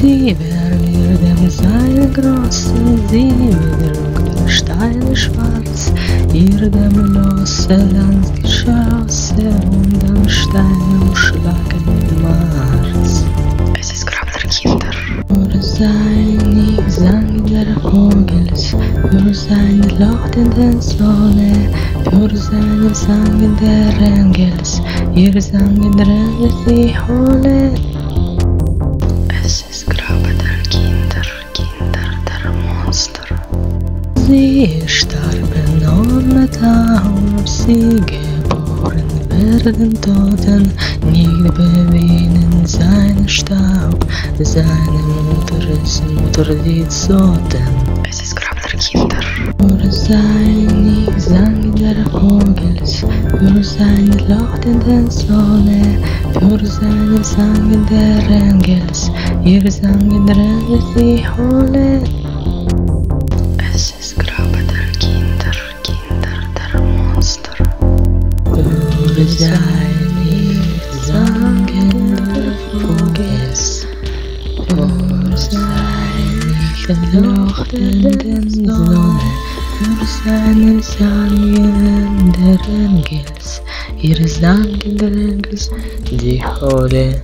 Sie werden dem seine große Sie schwarz Ihr dem lose Landgeschosse Und am Stein umschlagen Für seine leuchtenden Sonne Für seinen Sang der Engels Ihr Sang der Engels die Holle Es ist Grabe der Kinder, Kinder der Monster. Sie starben ohne Tag, sie geboren werden Toten, nicht bewinnen seinen Staub, seine Mutter ist Mutter die Zoten. Ist Kinder. Für seine Gesang der Vogels, für seine leuchtenden Sonne, für seinen Sang der Engels, ihr Sang der Engels die Holle. Es ist Grabe der Kinder, Kinder der Monster. Für seine Sangen der Vogels, für seine leuchtenden Sonne, für seinen Sangen der Engels, ihre Sangen der Engels, die Holle.